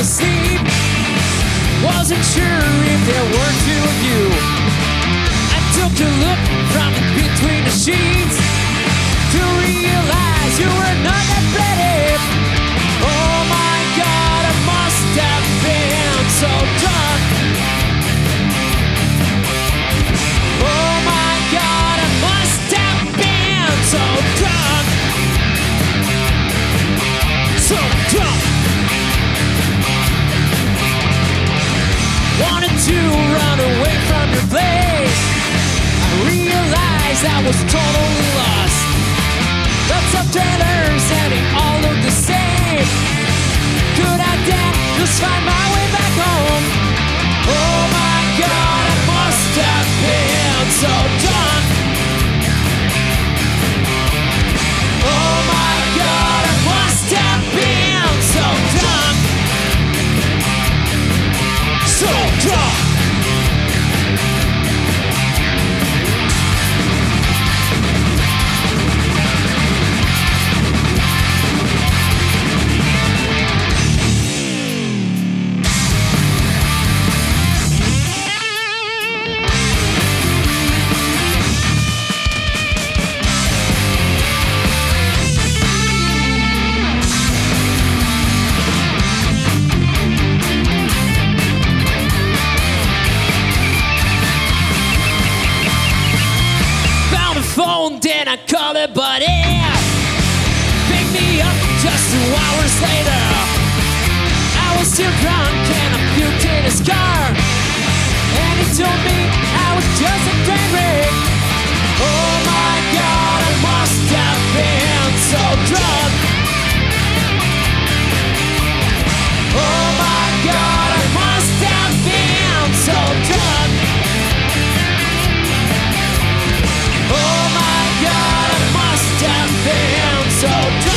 asleep. Wasn't sure if there were two of you. I took a look from the pit to run away from your place. I realized I was totally lost. Lots of trailers and they all look the same. Could I then just find my way back home? Oh my god, I must have been so called it, but it picked me up just two hours later. I was still drunk and I puked in his car. And he told me I was just a train so.